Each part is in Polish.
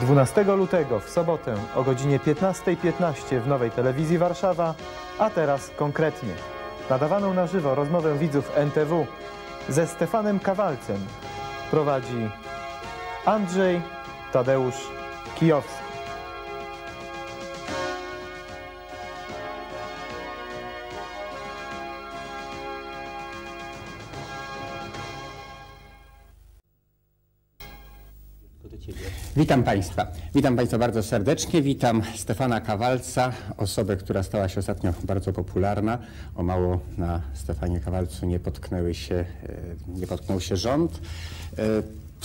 12 lutego w sobotę o godzinie 15.15 w Nowej Telewizji Warszawa, a teraz konkretnie. Nadawaną na żywo rozmowę widzów NTW ze Stefanem Kawalcem prowadzi Andrzej Tadeusz Kijowski. Witam Państwa. Witam Państwa bardzo serdecznie. Witam Stefana Kawalca, osobę, która stała się ostatnio bardzo popularna. O mało na Stefanie Kawalcu nie potknęły się, e, nie potknął się rząd.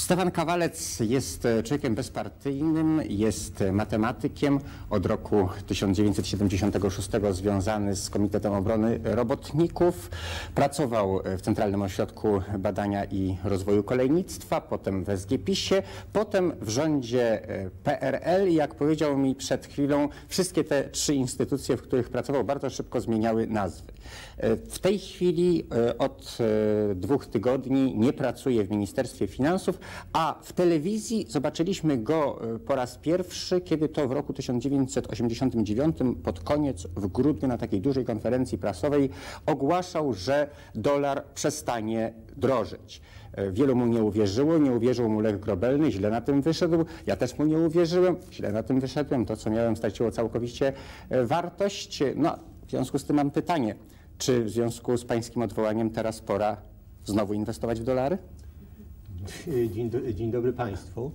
E, Stefan Kawalec jest e, człowiekiem bezpartyjnym, jest matematykiem, od roku 1976 związany z Komitetem Obrony Robotników. Pracował w Centralnym Ośrodku Badania i Rozwoju Kolejnictwa, potem w SGPiS-ie, potem w rządzie e, PRL i jak powiedział mi przed chwilą, wszystkie te trzy instytucje, w których pracował, bardzo szybko zmieniały nazwy. E, W tej chwili e, od e, dwóch tygodni nie pracuje w Ministerstwie Finansów, a w telewizji zobaczyliśmy go po raz pierwszy, kiedy to w roku 1989 pod koniec w grudniu na takiej dużej konferencji prasowej ogłaszał, że dolar przestanie drożeć. E, Wielu mu nie uwierzyło, nie uwierzył mu Lech Grobelny, źle na tym wyszedł. Ja też mu nie uwierzyłem, źle na tym wyszedłem. To, co miałem, straciło całkowicie wartość. No, w związku z tym mam pytanie. Czy w związku z pańskim odwołaniem teraz pora znowu inwestować w dolary? Dzień, do, dzień dobry Państwu.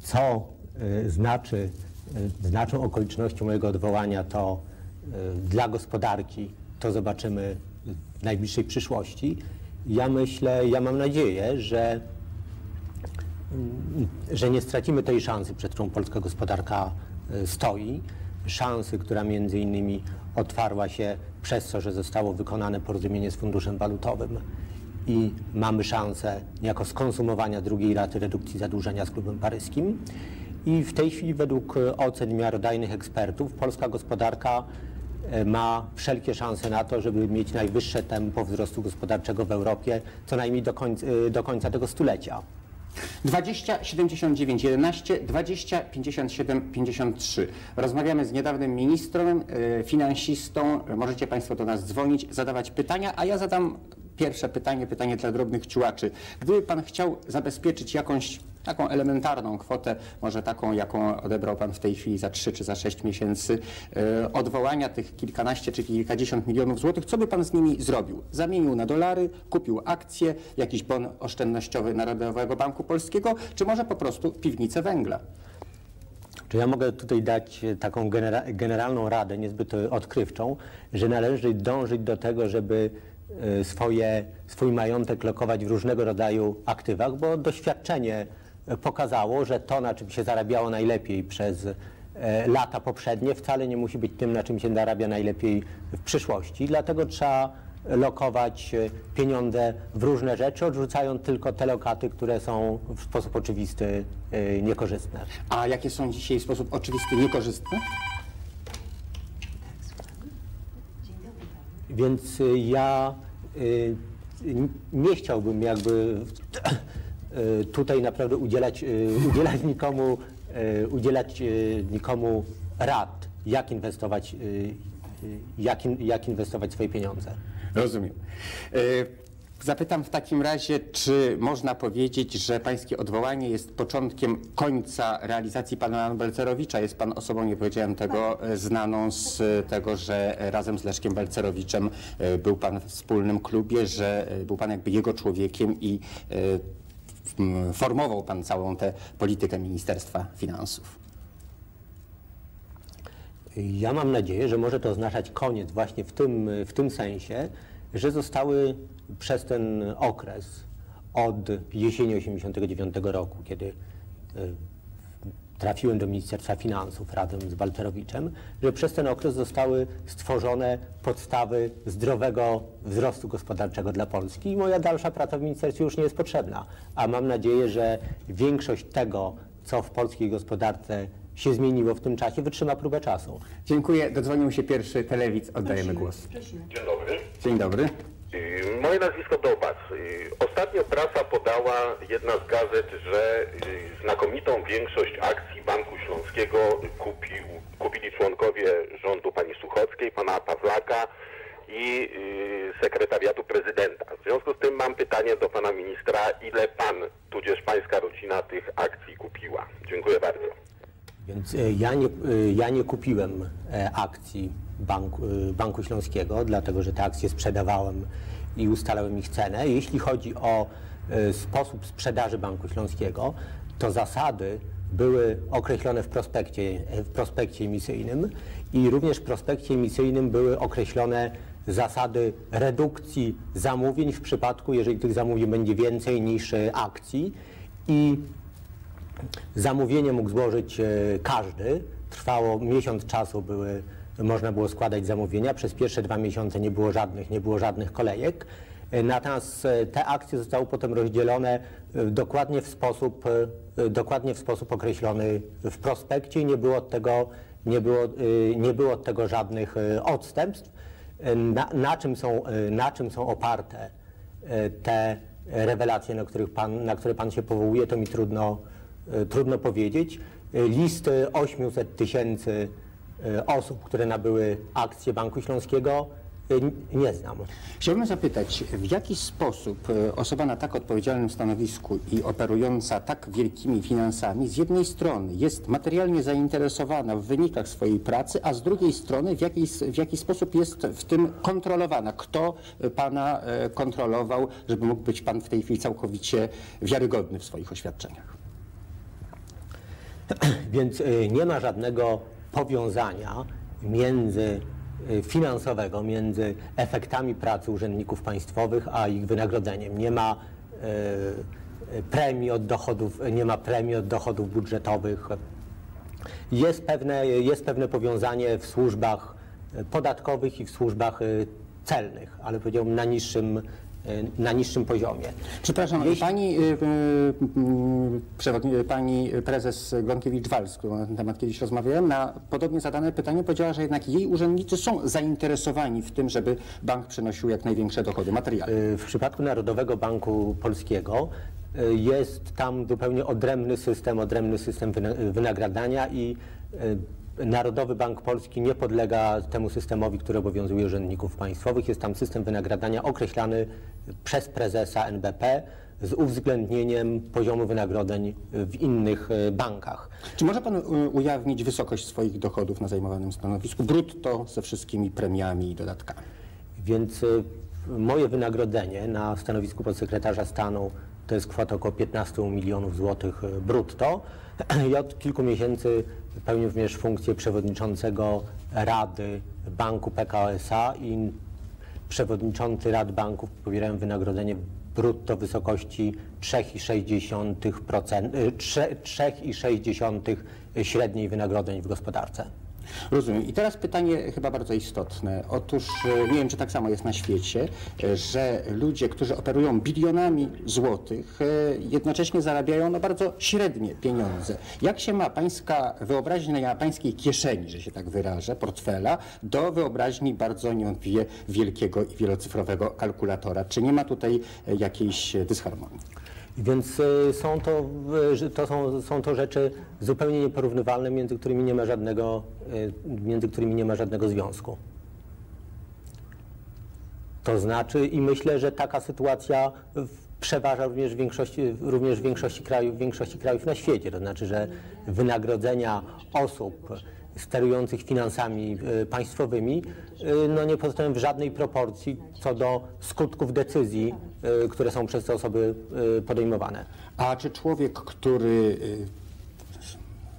Co e, znaczy, e, znaczą okoliczności mojego odwołania, to e, dla gospodarki to zobaczymy w najbliższej przyszłości. Ja myślę, ja mam nadzieję, że, mm, że nie stracimy tej szansy, przed którą polska gospodarka stoi. Szansy, która między innymi otwarła się przez to, że zostało wykonane porozumienie z Funduszem Walutowym i mamy szansę niejako skonsumowania drugiej raty redukcji zadłużenia z klubem paryskim. I w tej chwili według e, ocen miarodajnych ekspertów polska gospodarka e, ma wszelkie szanse na to, żeby mieć najwyższe tempo wzrostu gospodarczego w Europie co najmniej do końca, e, do końca tego stulecia. 20 79 11 20 57 53. Rozmawiamy z niedawnym ministrem, e, finansistą. Możecie Państwo do nas dzwonić, zadawać pytania, a ja zadam pierwsze pytanie, pytanie dla drobnych ciułaczy. Gdyby Pan chciał zabezpieczyć jakąś taką elementarną kwotę, może taką, jaką odebrał Pan w tej chwili za 3 czy za 6 miesięcy, e, odwołania tych kilkanaście czy kilkadziesiąt milionów złotych, co by Pan z nimi zrobił? Zamienił na dolary, kupił akcje, jakiś bon oszczędnościowy Narodowego Banku Polskiego, czy może po prostu piwnicę węgla? Czy ja mogę tutaj dać e, taką genera generalną radę, niezbyt e, odkrywczą, że należy dążyć do tego, żeby swoje, swój majątek lokować w różnego rodzaju aktywach, bo doświadczenie pokazało, że to, na czym się zarabiało najlepiej przez e, lata poprzednie, wcale nie musi być tym, na czym się zarabia najlepiej w przyszłości. Dlatego trzeba lokować e, pieniądze w różne rzeczy, odrzucając tylko te lokaty, które są w sposób oczywisty e, niekorzystne. A jakie są dzisiaj w sposób oczywisty niekorzystne? Więc ja nie chciałbym jakby tutaj naprawdę udzielać, y, udzielać nikomu, y, udzielać y, nikomu rad, jak inwestować, y, y, jak, in, jak inwestować swoje pieniądze. Rozumiem. Zapytam w takim razie, czy można powiedzieć, że pańskie odwołanie jest początkiem końca realizacji pana Belcerowicza? Jest pan osobą, nie powiedziałem tego, e, znaną z tego, że razem z Leszkiem Belcerowiczem był pan w wspólnym klubie, że był pan jakby jego człowiekiem i formował pan całą tę politykę Ministerstwa Finansów. Ja mam nadzieję, że może to oznaczać koniec właśnie w tym, w tym sensie, że zostały przez ten okres od jesieni 1989 roku, kiedy y, trafiłem do Ministerstwa Finansów razem z Walterowiczem, że przez ten okres zostały stworzone podstawy zdrowego wzrostu gospodarczego dla Polski i moja dalsza praca w ministerstwie już nie jest potrzebna. A mam nadzieję, że większość tego, co w polskiej gospodarce się zmieniło w tym czasie, wytrzyma próbę czasu. Dziękuję. Dodzwonił się pierwszy telewidz. Oddajemy głos. Dzień dobry. Dzień dobry. Moje nazwisko Dobas. Y, Ostatnio prasa podała, jedna z gazet, że y, znakomitą większość akcji Banku Śląskiego kupił, kupili członkowie rządu pani Suchockiej, pana Pawlaka i y, sekretariatu prezydenta. W związku z tym mam pytanie do pana ministra, ile pan, tudzież pańska rodzina tych akcji kupiła? Dziękuję bardzo. Więc e, ja nie, e, ja nie kupiłem e, akcji Banku, Banku Śląskiego, dlatego że te akcje sprzedawałem i ustalałem ich cenę. Jeśli chodzi o e, sposób sprzedaży Banku Śląskiego, to zasady były określone w prospekcie, w prospekcie emisyjnym i również w prospekcie emisyjnym były określone zasady redukcji zamówień w przypadku, jeżeli tych zamówień będzie więcej niż e, akcji i Zamówienie mógł złożyć e, każdy. Trwało miesiąc czasu, były, można było składać zamówienia. Przez pierwsze dwa miesiące nie było żadnych, nie było żadnych kolejek. E, Natomiast e, te akcje zostały potem rozdzielone e, dokładnie w sposób, dokładnie w sposób określony w prospekcie i nie było od tego, nie było, nie było od tego żadnych odstępstw. Na, na, czym są, na czym są oparte te rewelacje, na, których pan, na które Pan się powołuje, to mi trudno, trudno powiedzieć. List e, 800 tysięcy osób, które nabyły akcje Banku Śląskiego, e, nie znam. Chciałbym zapytać, w jaki sposób e, osoba na tak odpowiedzialnym stanowisku i operująca tak wielkimi finansami z jednej strony jest materialnie zainteresowana w wynikach swojej pracy, a z drugiej strony w jaki, w jaki sposób jest w tym kontrolowana? Kto e, pana e, kontrolował, żeby mógł być pan w tej chwili całkowicie wiarygodny w swoich oświadczeniach? Więc nie ma żadnego powiązania między y, finansowego między efektami pracy urzędników państwowych a ich wynagrodzeniem. Nie ma y, y, premii od dochodów, nie ma premii od dochodów budżetowych. Jest pewne, jest pewne powiązanie w służbach podatkowych i w służbach celnych, ale powiedziałbym na niższym, na niższym poziomie. Przepraszam, Jeśli- pani, y, y, y, przewodni- pani prezes Gronkiewicz-Walc, z którą na ten temat kiedyś rozmawiałem, na podobnie zadane pytanie powiedziała, że jednak jej urzędnicy są zainteresowani w tym, żeby bank przynosił jak największe dochody materialne. Y, W przypadku Narodowego Banku Polskiego y, jest tam zupełnie odrębny system, odrębny system wyna- wynagradania i y, Narodowy Bank Polski nie podlega temu systemowi, który obowiązuje urzędników państwowych. Jest tam system wynagradania określany przez prezesa NBP z uwzględnieniem poziomu wynagrodzeń w innych y, bankach. Czy może pan y, ujawnić wysokość swoich dochodów na zajmowanym stanowisku, brutto ze wszystkimi premiami i dodatkami? Więc y, moje wynagrodzenie na stanowisku podsekretarza stanu to jest kwota około 15 milionów złotych y, brutto. Ja od kilku miesięcy pełnię również funkcję przewodniczącego Rady Banku PKO SA i przewodniczący Rad Banków pobierają wynagrodzenie brutto w wysokości 3,6% y, trze- 3,6 średniej wynagrodzeń w gospodarce. Rozumiem. I teraz pytanie chyba bardzo istotne. Otóż e, nie wiem, czy tak samo jest na świecie, e, że ludzie, którzy operują bilionami złotych, e, jednocześnie zarabiają no bardzo średnie pieniądze. Jak się ma pańska wyobraźnia pańskiej kieszeni, że się tak wyrażę, portfela, do wyobraźni bardzo niewątpliwie wielkiego i wielocyfrowego kalkulatora? Czy nie ma tutaj jakiejś dysharmonii? Więc y, są to, że to są, są to rzeczy zupełnie nieporównywalne, między którymi nie ma żadnego, y, między którymi nie ma żadnego związku. To znaczy i myślę, że taka sytuacja przeważa również w większości, również w większości, krajów, w większości krajów na świecie. To znaczy, że wynagrodzenia osób sterujących finansami państwowymi no nie pozostają w żadnej proporcji co do skutków decyzji, które są przez te osoby y, podejmowane. A czy człowiek, który y,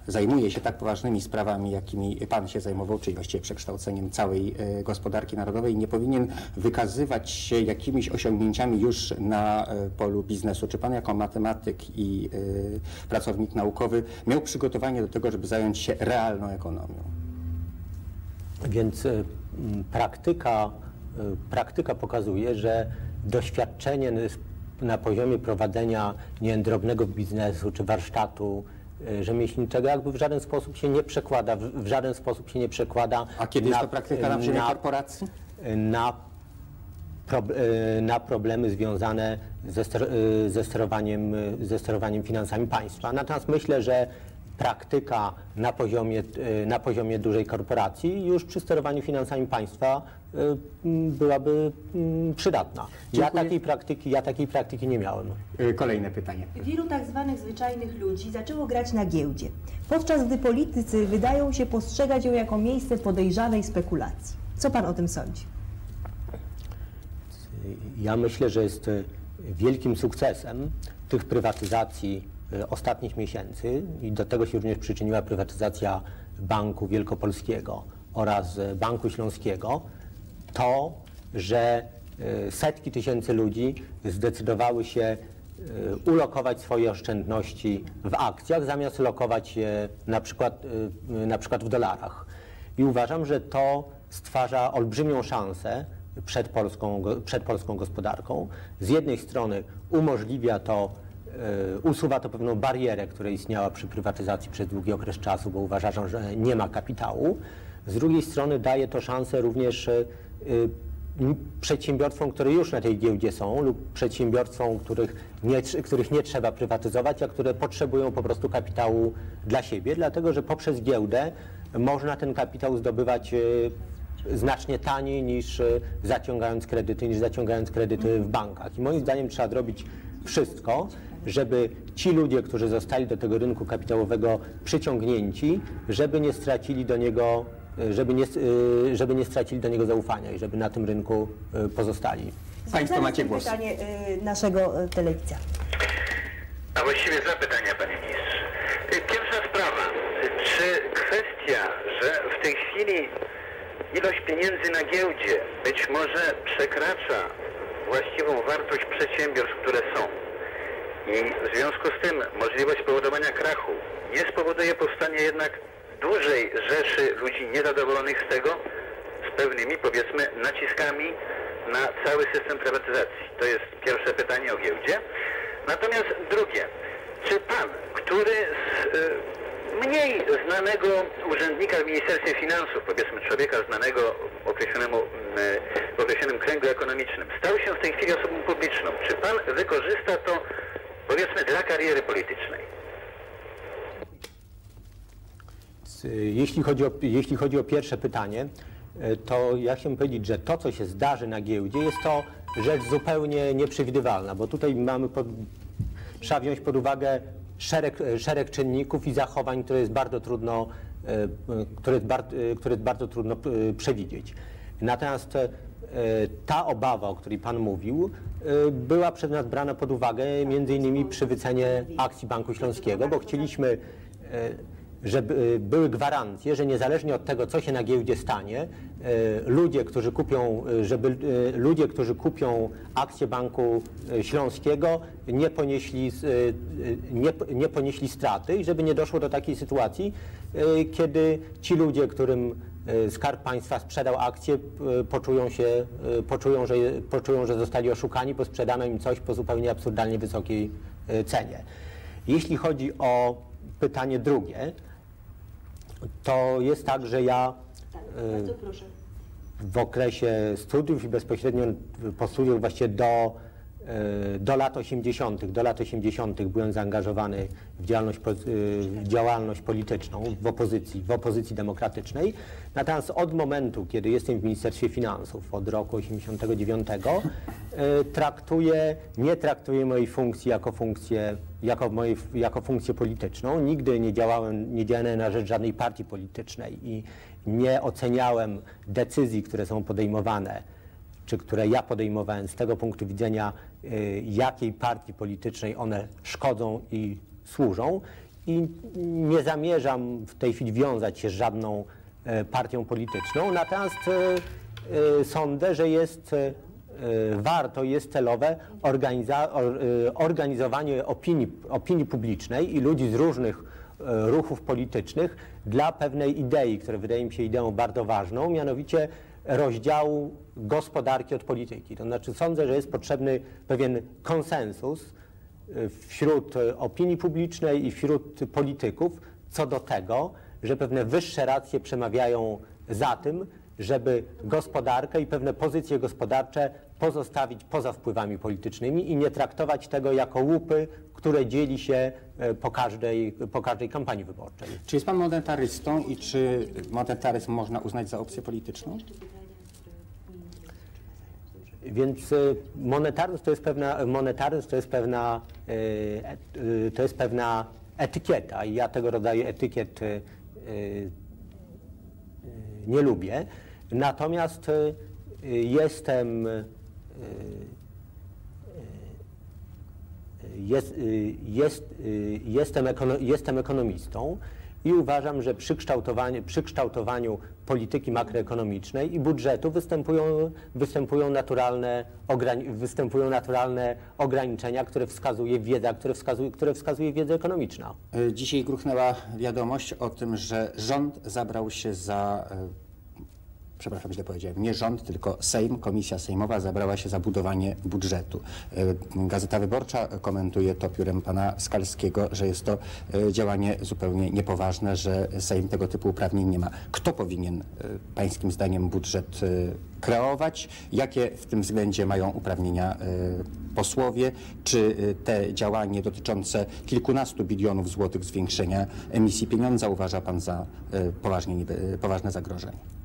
zajmuje się tak poważnymi sprawami, jakimi pan się zajmował, czyli właściwie przekształceniem całej y, gospodarki narodowej, nie powinien wykazywać się jakimiś osiągnięciami już na y, polu biznesu? Czy pan jako matematyk i y, pracownik naukowy miał przygotowanie do tego, żeby zająć się realną ekonomią? Więc y, praktyka, y, praktyka pokazuje, że doświadczenie na poziomie prowadzenia nie wiem, drobnego biznesu czy warsztatu y, rzemieślniczego jakby w żaden sposób się nie przekłada, w, żaden sposób się nie przekłada A kiedy jest to praktyka na poziomie na, korporacji? na y, na problemy związane ze, y, ze, sterowaniem, ze sterowaniem finansami państwa. Natomiast myślę, że praktyka na poziomie, y, na poziomie dużej korporacji już przy sterowaniu finansami państwa y, byłaby przydatna. Ja Dziękuję. takiej, praktyki, ja takiej praktyki nie miałem. Y, Kolejne pytanie. Wielu tak zwanych zwyczajnych ludzi zaczęło grać na giełdzie, podczas gdy politycy wydają się postrzegać ją jako miejsce podejrzanej spekulacji. Co pan o tym sądzi? Ja myślę, że jest wielkim sukcesem tych prywatyzacji ostatnich miesięcy i do tego się również przyczyniła prywatyzacja Banku Wielkopolskiego oraz y, Banku Śląskiego, to, że y, setki tysięcy ludzi zdecydowały się ulokować swoje oszczędności w akcjach, zamiast lokować je na przykład, na przykład w dolarach. I uważam, że to stwarza olbrzymią szansę przed polską, przed polską gospodarką. Z jednej strony umożliwia to, usuwa to pewną barierę, która istniała przy prywatyzacji przez długi okres czasu, bo uważam, że nie ma kapitału. Z drugiej strony daje to szansę również m- przedsiębiorstwom, które już na tej giełdzie są lub przedsiębiorstwom, których nie, których nie trzeba prywatyzować, a które potrzebują po prostu kapitału dla siebie, dlatego że poprzez giełdę można ten kapitał zdobywać y, znacznie taniej niż zaciągając kredyty, niż zaciągając kredyty w bankach. I moim zdaniem trzeba zrobić wszystko, żeby ci ludzie, którzy zostali do tego rynku kapitałowego przyciągnięci, żeby nie stracili do niego, żeby nie, y, żeby nie stracili do niego zaufania i żeby na tym rynku y, pozostali. Państwo macie głos. pytanie y, naszego telewidza. A właściwie dwa pytania, panie ministrze. Pierwsza sprawa. Czy kwestia, że w tej chwili ilość pieniędzy na giełdzie być może przekracza właściwą wartość przedsiębiorstw, które są i w związku z tym możliwość spowodowania krachu nie spowoduje powstania jednak dużej rzeszy ludzi niezadowolonych z tego, z pewnymi powiedzmy naciskami na cały system prywatyzacji? To jest pierwsze pytanie o giełdzie. Natomiast drugie, czy pan, który z y, mniej znanego urzędnika w Ministerstwie Finansów, powiedzmy człowieka znanego określonemu, y, w określonym kręgu ekonomicznym, stał się w tej chwili osobą publiczną, czy pan wykorzysta to powiedzmy dla kariery politycznej? Jeśli chodzi o, jeśli chodzi o pierwsze pytanie, e, to ja chciałbym powiedzieć, że to, co się zdarzy na giełdzie, jest to rzecz zupełnie nieprzewidywalna, bo tutaj mamy pod, trzeba wziąć pod uwagę szereg, szereg czynników i zachowań, które jest bardzo trudno, e, które jest, bar, e, które jest bardzo trudno przewidzieć. Natomiast ta obawa, o której Pan mówił, e, była przez nas brana pod uwagę między innymi przy wycenie akcji Banku Śląskiego, bo chcieliśmy e, żeby były gwarancje, że niezależnie od tego, co się na giełdzie stanie, ludzie, którzy kupią, żeby ludzie, którzy kupią akcje Banku Śląskiego, nie ponieśli, nie, nie ponieśli straty i żeby nie doszło do takiej sytuacji, kiedy ci ludzie, którym Skarb Państwa sprzedał akcje, poczują się, y, poczują, że, poczują, że zostali oszukani, bo sprzedano im coś po zupełnie absurdalnie wysokiej y, cenie. Jeśli chodzi o pytanie drugie, to jest tak, że ja proszę. w okresie studiów i bezpośrednio po studiach właściwie do, e, do lat 80., do lat 80. byłem zaangażowany w działalność, e, w działalność polityczną w opozycji, w opozycji demokratycznej. Natomiast od momentu, kiedy jestem w Ministerstwie Finansów, od roku 89, e, traktuję, nie traktuję mojej funkcji jako funkcję, jako, jako funkcję polityczną. Nigdy nie działałem, nie działałem na rzecz żadnej partii politycznej i nie oceniałem decyzji, które są podejmowane, czy które ja podejmowałem z tego punktu widzenia, y, jakiej partii politycznej one szkodzą i służą. I nie zamierzam w tej chwili wiązać się z żadną e, partią polityczną, natomiast e, sądzę, że jest warto, jest celowe organizowanie opinii, opinii publicznej i ludzi z różnych ruchów politycznych dla pewnej idei, która wydaje mi się ideą bardzo ważną, mianowicie rozdziału gospodarki od polityki. To znaczy sądzę, że jest potrzebny pewien konsensus e, wśród opinii publicznej i wśród polityków co do tego, że pewne wyższe racje przemawiają za tym, żeby gospodarkę i pewne pozycje gospodarcze pozostawić poza wpływami politycznymi i nie traktować tego jako łupy, które dzieli się e, po każdej, po każdej kampanii wyborczej. Czy jest pan monetarystą i czy monetaryzm można uznać za opcję polityczną? Więc y, monetaryzm to jest pewna, monetaryzm to jest pewna, e- to jest pewna etykieta i ja tego rodzaju etykiet nie lubię. Natomiast y, jestem, y, y, jest, jest, jestem, ekono, jestem ekonomistą i uważam, że przy kształtowaniu, przy kształtowaniu polityki makroekonomicznej i budżetu występują, występują, naturalne, występują naturalne ograniczenia, które wskazuje wiedza, które wskazuje, które wskazuje wiedza ekonomiczna. E, Dzisiaj gruchnęła wiadomość o tym, że rząd zabrał się za. Przepraszam, źle powiedziałem. Nie rząd, tylko Sejm, Komisja Sejmowa zabrała się za budowanie budżetu. E, Gazeta Wyborcza komentuje to piórem pana Skalskiego, że jest to e, działanie zupełnie niepoważne, że Sejm tego typu uprawnień nie ma. Kto powinien e, pańskim zdaniem budżet kreować? Jakie w tym względzie mają uprawnienia posłowie? Czy te działanie dotyczące kilkunastu bilionów złotych zwiększenia emisji pieniądza uważa pan za poważnie, poważne zagrożenie?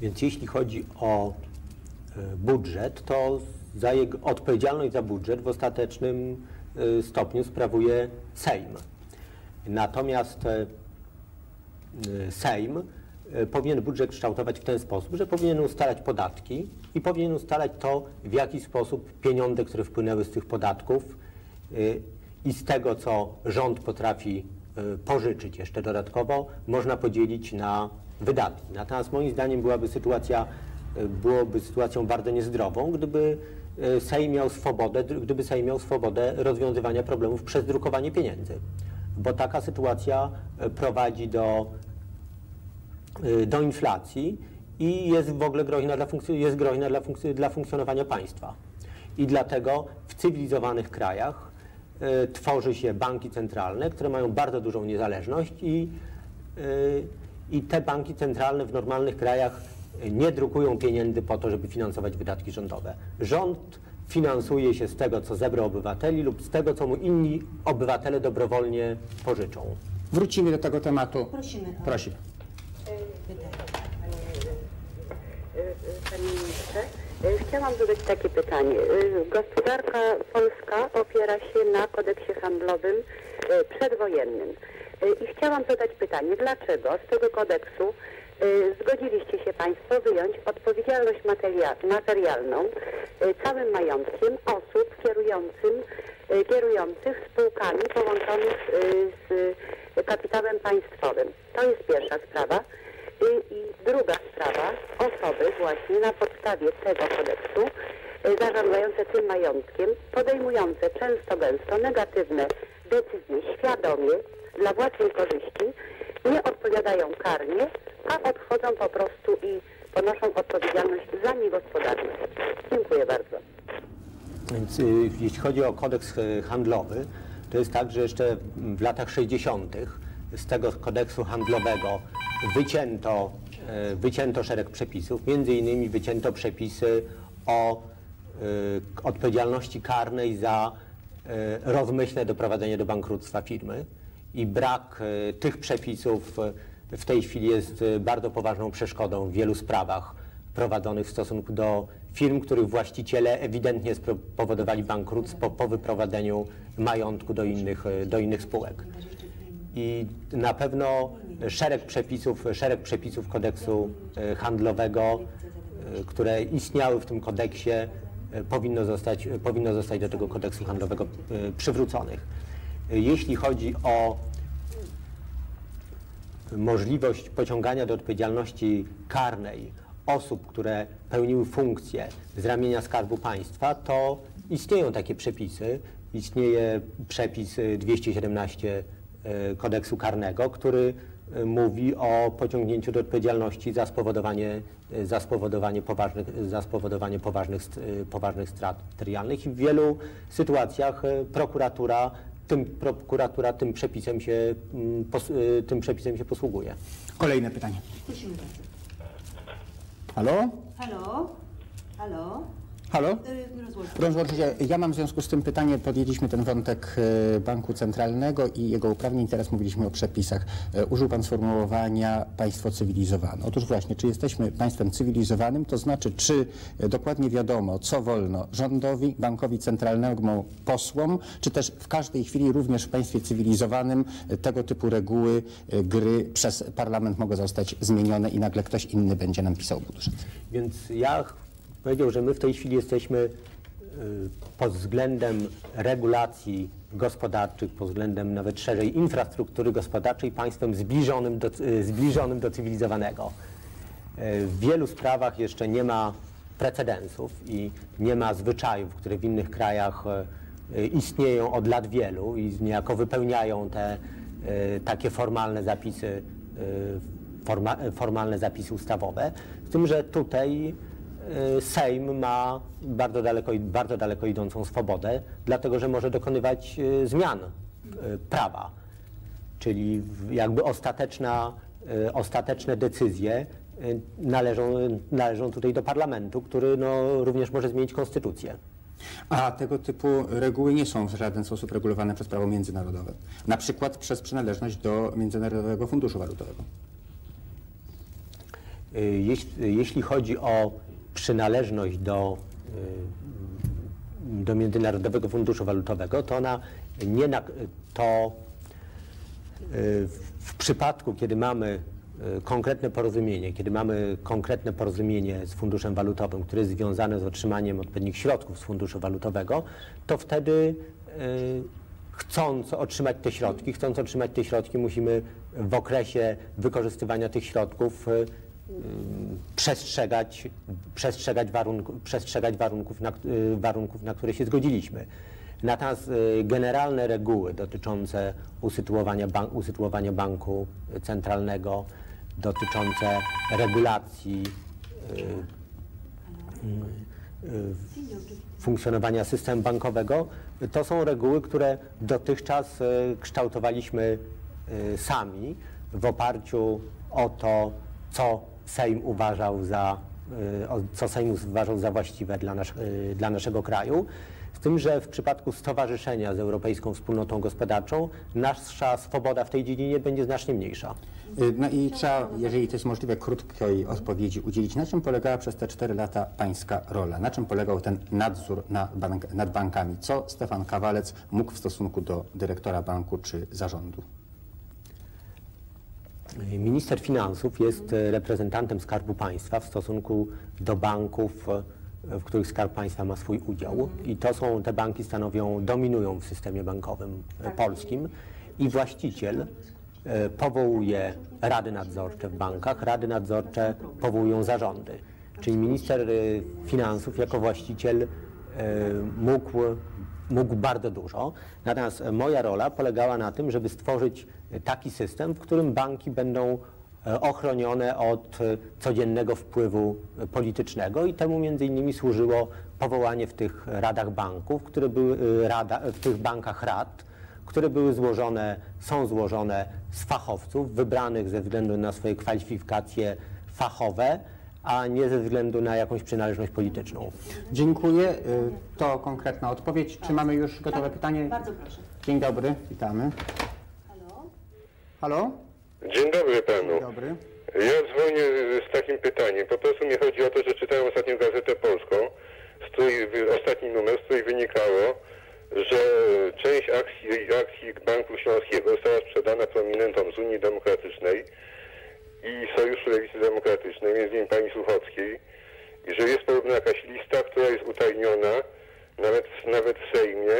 Więc jeśli chodzi o e, budżet, to za jego, odpowiedzialność za budżet w ostatecznym e, stopniu sprawuje Sejm. Natomiast e, Sejm powinien budżet kształtować w ten sposób, że powinien ustalać podatki i powinien ustalać to, w jaki sposób pieniądze, które wpłynęły z tych podatków i z tego, co rząd potrafi pożyczyć jeszcze dodatkowo, można podzielić na wydatki. Natomiast moim zdaniem byłaby sytuacja, e, byłoby sytuacją bardzo niezdrową, gdyby e, Sejm miał swobodę, gdyby Sejm miał swobodę rozwiązywania problemów przez drukowanie pieniędzy. Bo taka sytuacja e, prowadzi do do inflacji i jest w ogóle groźna dla, funkcjo- jest groźna dla, funkcjo- dla funkcjonowania państwa. I dlatego w cywilizowanych krajach y, tworzy się banki centralne, które mają bardzo dużą niezależność i, y, i te banki centralne w normalnych krajach y, nie drukują pieniędzy po to, żeby finansować wydatki rządowe. Rząd finansuje się z tego, co zebrał obywateli lub z tego, co mu inni obywatele dobrowolnie pożyczą. Wrócimy do tego tematu. Prosimy. Prosimy. Panie ministrze, e, chciałam zadać takie pytanie. E, Gospodarka polska opiera się na kodeksie handlowym e, przedwojennym. I chciałam zadać pytanie, dlaczego z tego kodeksu zgodziliście się Państwo wyjąć odpowiedzialność materia- materialną całym majątkiem osób kierującym, kierujących spółkami połączonych z kapitałem państwowym. To jest pierwsza sprawa. I, druga sprawa, osoby właśnie na podstawie tego kodeksu e, zarządzające tym majątkiem, podejmujące często gęsto negatywne decyzje świadomie dla własnej korzyści, nie odpowiadają karnie, a odchodzą po prostu i ponoszą odpowiedzialność za niegospodarność. Dziękuję bardzo. Więc y, jeśli chodzi o kodeks y, handlowy, to jest tak, że jeszcze w latach 60. z tego kodeksu handlowego wycięto, y, wycięto szereg przepisów, między innymi wycięto przepisy o y, odpowiedzialności karnej za y, rozmyślne doprowadzenie do bankructwa firmy i brak tych przepisów w tej chwili jest bardzo poważną przeszkodą w wielu sprawach prowadzonych w stosunku do firm, których właściciele ewidentnie spowodowali bankructwo po wyprowadzeniu majątku do innych, e, do innych spółek. I na pewno szereg przepisów, szereg przepisów kodeksu e, handlowego, e, które istniały w tym kodeksie, e, powinno zostać, powinno zostać do tego kodeksu handlowego przywróconych. Jeśli chodzi o możliwość pociągania do odpowiedzialności karnej osób, które pełniły funkcje z ramienia Skarbu Państwa, to istnieją takie przepisy. Istnieje przepis y, 217 y, kodeksu karnego, który y, mówi o pociągnięciu do odpowiedzialności za spowodowanie, y, za spowodowanie, poważnych, za spowodowanie poważnych, poważnych strat materialnych i w wielu sytuacjach prokuratura tym, prokuratura tym przepisem się, mm, tym przepisem się posługuje. Kolejne pytanie. Prosimy bardzo. Halo? Halo? Halo? Halo? Y. Rozłączcie. Ja mam w związku z tym pytanie, podjęliśmy ten wątek e, Banku Centralnego i jego uprawnień, teraz mówiliśmy o przepisach. E, Użył Pan sformułowania państwo cywilizowane. Otóż właśnie, czy jesteśmy państwem cywilizowanym, to znaczy, czy dokładnie wiadomo, co wolno rządowi, bankowi centralnemu, posłom, czy też w każdej chwili również w państwie cywilizowanym tego typu reguły gry przez parlament mogą zostać zmienione i nagle ktoś inny będzie nam pisał budżet. Więc ja powiedział, że my w tej chwili jesteśmy y, pod względem regulacji gospodarczych, pod względem nawet szerzej infrastruktury gospodarczej państwem zbliżonym do, y, zbliżonym do cywilizowanego. Y, W wielu sprawach jeszcze nie ma precedensów i nie ma zwyczajów, które w innych krajach istnieją od lat wielu i niejako wypełniają te takie formalne zapisy forma, formalne zapisy ustawowe. Z tym, że tutaj Sejm ma bardzo daleko, bardzo daleko idącą swobodę, dlatego że może dokonywać y, zmian y, prawa. Czyli jakby ostateczna, y, ostateczne decyzje y, należą, należą tutaj do parlamentu, który no, również może zmienić konstytucję. A tego typu reguły nie są w żaden sposób regulowane przez prawo międzynarodowe. Na przykład przez przynależność do Międzynarodowego Funduszu Walutowego. Y, Jeśli, jeśli chodzi o przynależność do, y, do Międzynarodowego Funduszu Walutowego, to ona nie na, to y, w przypadku, kiedy mamy y, konkretne porozumienie, kiedy mamy konkretne porozumienie z Funduszem Walutowym, które jest związane z otrzymaniem odpowiednich środków z Funduszu Walutowego, to wtedy chcąc otrzymać te środki, chcąc otrzymać te środki, musimy w okresie wykorzystywania tych środków przestrzegać, przestrzegać, warunku, przestrzegać warunków, na, y, warunków, na które się zgodziliśmy. Natomiast y, generalne reguły dotyczące usytuowania, ban, usytuowania banku centralnego, dotyczące regulacji y, funkcjonowania systemu bankowego, to są reguły, które dotychczas kształtowaliśmy sami w oparciu o to, co Sejm uważał za, y, co Sejm uważał za właściwe dla, nasz, y, dla naszego kraju. Z tym, że w przypadku stowarzyszenia z Europejską Wspólnotą Gospodarczą nasza swoboda w tej dziedzinie będzie znacznie mniejsza. Y, No i trzeba, jeżeli to jest możliwe, krótkiej odpowiedzi udzielić. Na czym polegała przez te cztery lata pańska rola? Na czym polegał ten nadzór na bank, nad bankami? Co Stefan Kawalec mógł w stosunku do dyrektora banku czy zarządu? Minister Finansów jest e, reprezentantem Skarbu Państwa w stosunku do banków, e, w których Skarb Państwa ma swój udział. I to są, te banki stanowią, dominują w systemie bankowym e, polskim i właściciel powołuje rady nadzorcze w bankach, rady nadzorcze powołują zarządy. Czyli minister finansów jako właściciel mógł mógł bardzo dużo. Natomiast moja rola polegała na tym, żeby stworzyć taki system, w którym banki będą e, ochronione od e, codziennego wpływu e, politycznego i temu między innymi służyło powołanie w tych radach banków, które były rada, w tych bankach rad, które były złożone, są złożone z fachowców wybranych ze względu na swoje kwalifikacje fachowe, a nie ze względu na jakąś przynależność polityczną. Dziękuję. Y, To konkretna odpowiedź. Czy mamy już gotowe pytanie? Bardzo proszę. Dzień dobry, witamy. Halo? Halo? Dzień dobry panu. Dzień dobry. Ja dzwonię z takim pytaniem. Po prostu mi chodzi o to, że czytałem ostatnio Gazetę Polską, z której, ostatni numer, z której wynikało, że część akcji, akcji Banku Śląskiego została sprzedana prominentom z Unii Demokratycznej i Sojuszu Lewicy Demokratycznej, między innymi pani Suchockiej, i że jest podobno jakaś lista, która jest utajniona, nawet, nawet w Sejmie,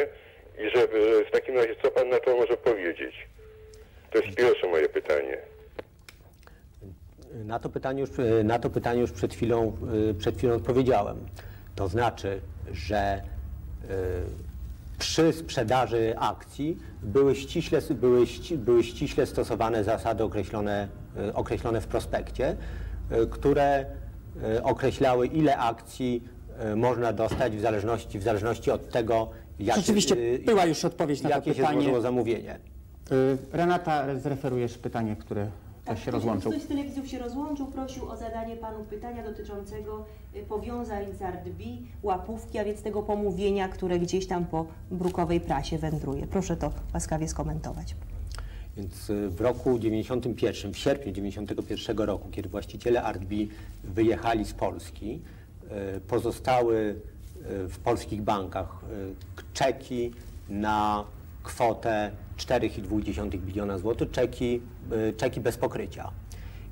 i że, że w takim razie co pan na to może powiedzieć? To jest pierwsze moje pytanie. Na to pytanie już, na to pytanie już przed, chwilą, e, przed chwilą odpowiedziałem. To znaczy, że e, przy sprzedaży akcji były ściśle, były, ści- były ściśle stosowane zasady określone, e, określone w prospekcie, e, które e, określały, ile akcji można dostać w zależności, w zależności od tego, jakie, Rzeczywiście była już odpowiedź na to jakie się pytanie. złożyło zamówienie. Y, Renata, zreferujesz pytanie, które Ktoś się rozłączył. Ktoś z telewizów się rozłączył, prosił o zadanie panu pytania dotyczącego y, powiązań z RDB, łapówki, a więc tego pomówienia, które gdzieś tam po brukowej prasie wędruje. Proszę to łaskawie skomentować. Więc y, w roku 91, w sierpniu 91 roku, kiedy właściciele RDB wyjechali z Polski, y, pozostały w polskich bankach czeki na kwotę 4,2 biliona złotych, czeki, y, czeki bez pokrycia.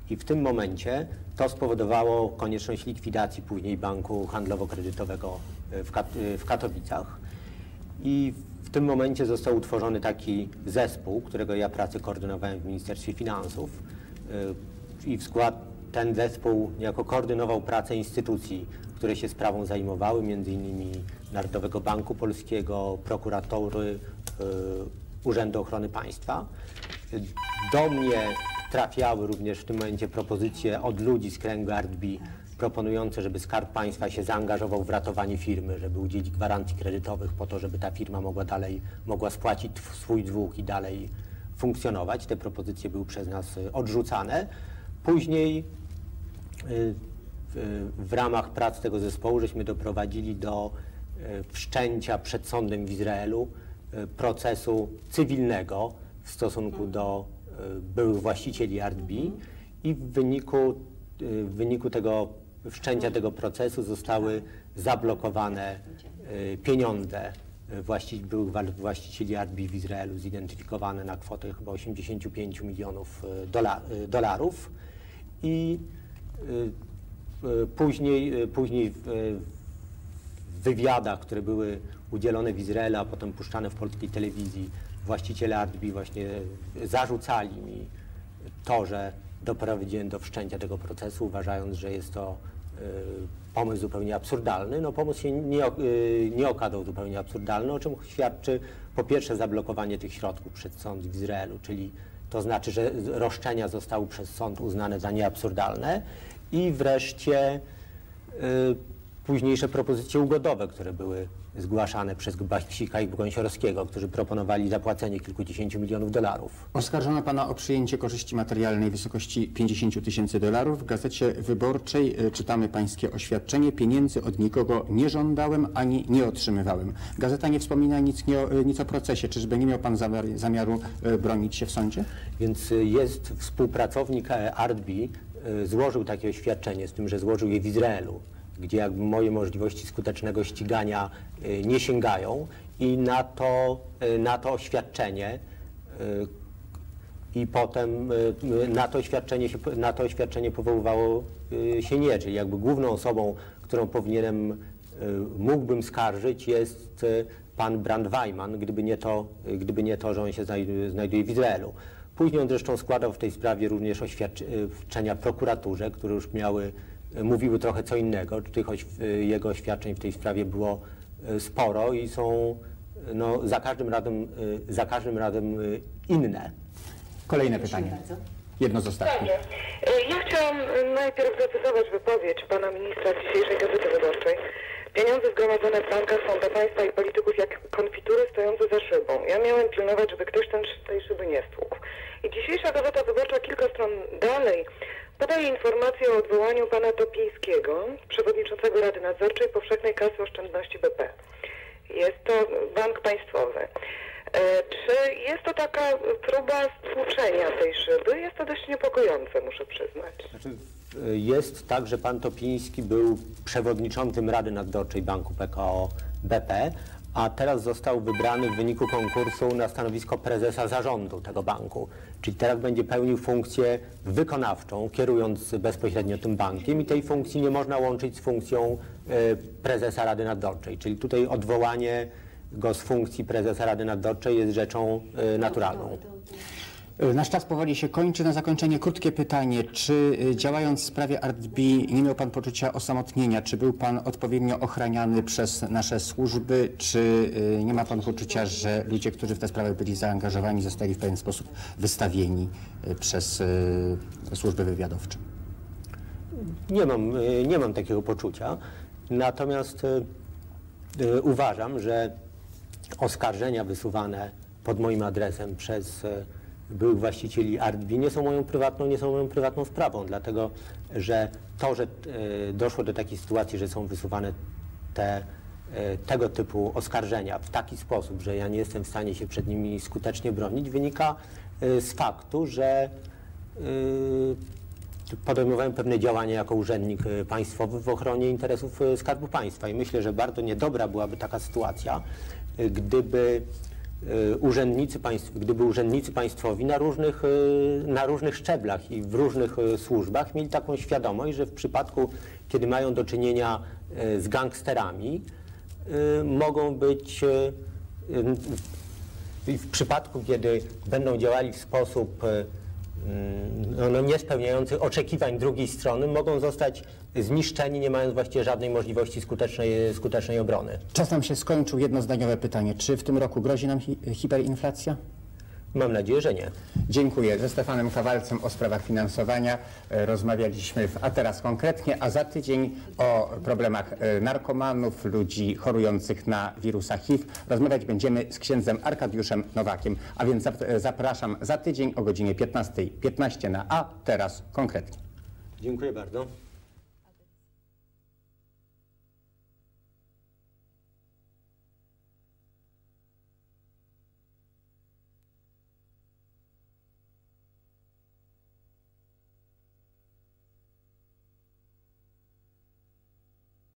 I w tym momencie to spowodowało konieczność likwidacji później banku handlowo-kredytowego y, y, w Katowicach. I w tym momencie został utworzony taki zespół, którego ja pracę koordynowałem w Ministerstwie Finansów. I w skład ten zespół niejako koordynował pracę instytucji, które się sprawą zajmowały, innymi Narodowego Banku Polskiego, prokuratury, Urzędu Ochrony Państwa. Y, Do mnie trafiały również w tym momencie propozycje od ludzi z kręgu RDB proponujące, żeby Skarb Państwa się zaangażował w ratowanie firmy, żeby udzielić gwarancji kredytowych po to, żeby ta firma mogła dalej, mogła spłacić swój dług i dalej funkcjonować. Te propozycje były przez nas y, odrzucane. Później y, w, ramach prac tego zespołu żeśmy doprowadzili do y, wszczęcia przed sądem w Izraelu y, procesu cywilnego w stosunku do y, byłych właścicieli RDB i w wyniku, y, w wyniku tego wszczęcia tego procesu zostały zablokowane pieniądze właści, byłych właścicieli RDB w Izraelu zidentyfikowane na kwotę chyba 85 milionów dola, dolarów. I później, później w wywiadach, które były udzielone w Izraelu, a potem puszczane w polskiej telewizji, właściciele RDB właśnie zarzucali mi to, że doprowadziłem do wszczęcia tego procesu, uważając, że jest to y, pomysł zupełnie absurdalny. No pomysł się nie, y, nie okazał zupełnie absurdalny, o czym świadczy po pierwsze zablokowanie tych środków przez sąd w Izraelu, czyli to znaczy, że roszczenia zostały przez sąd uznane za nieabsurdalne i wreszcie y, późniejsze propozycje ugodowe, które były zgłaszane przez Basika i Gąsiorskiego, którzy proponowali zapłacenie kilkudziesięciu milionów dolarów. Oskarżono pana o przyjęcie korzyści materialnej w wysokości 50 tysięcy dolarów. W Gazecie Wyborczej e, czytamy pańskie oświadczenie. Pieniędzy od nikogo nie żądałem ani nie otrzymywałem. Gazeta nie wspomina nic, nie, o- e, nic o procesie. Czyżby nie miał pan zamiar, zamiaru e, bronić się w sądzie? Więc y, jest współpracownik e, RDB, y, złożył takie oświadczenie, z tym, że złożył je w Izraelu, gdzie jakby moje możliwości skutecznego ścigania y, nie sięgają i na to, y, na to oświadczenie y, i potem na to oświadczenie się, na to oświadczenie powoływało się nie, czyli jakby główną osobą, którą powinienem, mógłbym skarżyć jest pan Brand Weiman, gdyby nie to, gdyby nie to, że on się znajduje, w Izraelu. Później on zresztą składał w tej sprawie również oświadczenia prokuraturze, które już miały, mówiły trochę co innego. Tych oś, y, jego oświadczeń w tej sprawie było y, sporo i są y, no, za każdym razem, za każdym razem inne. Kolejne pytanie. bardzo. Jedno z ostatnich. E, Ja chciałam e, najpierw zacytować wypowiedź pana ministra z dzisiejszej Gazety Wyborczej. Pieniądze zgromadzone w bankach są dla państwa i polityków jak konfitury stojące za szybą. Ja miałem pilnować, żeby ktoś ten, tej szyby nie stłukł. I dzisiejsza Gazeta Wyborcza kilka stron dalej podaje informację o odwołaniu pana Topińskiego, przewodniczącego Rady Nadzorczej Powszechnej Kasy Oszczędności BP. Jest to bank państwowy. E, Czy jest to taka próba stłuczenia tej szyby? Jest to dość niepokojące, muszę przyznać. Znaczy, y, Jest tak, że pan Topiński był przewodniczącym Rady Nadzorczej Banku PKO BP, a teraz został wybrany w wyniku konkursu na stanowisko prezesa zarządu tego banku. Czyli teraz będzie pełnił funkcję wykonawczą, kierując bezpośrednio tym bankiem i tej funkcji nie można łączyć z funkcją y, prezesa Rady Nadzorczej. Czyli tutaj odwołanie go z funkcji prezesa Rady Nadzorczej jest rzeczą y, naturalną. E, Nasz czas powoli się kończy. Na zakończenie krótkie pytanie. Czy e, działając w sprawie RDB nie miał Pan poczucia osamotnienia? Czy był Pan odpowiednio ochraniany przez nasze służby? Czy e, nie ma Pan poczucia, że ludzie, którzy w tę sprawę byli zaangażowani, zostali w pewien sposób wystawieni przez służby wywiadowcze? Nie mam, nie mam takiego poczucia. Natomiast uważam, że oskarżenia wysuwane pod moim adresem przez byłych właścicieli Art.B nie są moją prywatną, nie są moją prywatną sprawą, dlatego że to, że e, doszło do takiej sytuacji, że są wysuwane te, e, tego typu oskarżenia w taki sposób, że ja nie jestem w stanie się przed nimi skutecznie bronić, wynika e, z faktu, że podejmowałem pewne działania jako urzędnik państwowy w ochronie interesów Skarbu Państwa. I myślę, że bardzo niedobra byłaby taka sytuacja, gdyby urzędnicy, państw, gdyby urzędnicy państwowi na różnych, y, na różnych szczeblach i w różnych y, służbach mieli taką świadomość, że w przypadku, kiedy mają do czynienia z gangsterami, mogą być w przypadku, kiedy będą działali w sposób e, no, no, nie spełniający oczekiwań drugiej strony, mogą zostać zniszczeni, nie mając właściwie żadnej możliwości skutecznej, skutecznej obrony. Czas nam się skończył. Jednozdaniowe pytanie. Czy w tym roku grozi nam hi hiperinflacja? Mam nadzieję, że nie. Dziękuję. Ze Stefanem Kawalcem o sprawach finansowania e, rozmawialiśmy, w, a teraz konkretnie, a za tydzień o problemach e, narkomanów, ludzi chorujących na wirusa HIV. Rozmawiać będziemy z księdzem Arkadiuszem Nowakiem. A więc e, zapraszam za tydzień o godzinie 15.15 na A, teraz konkretnie. Dziękuję bardzo.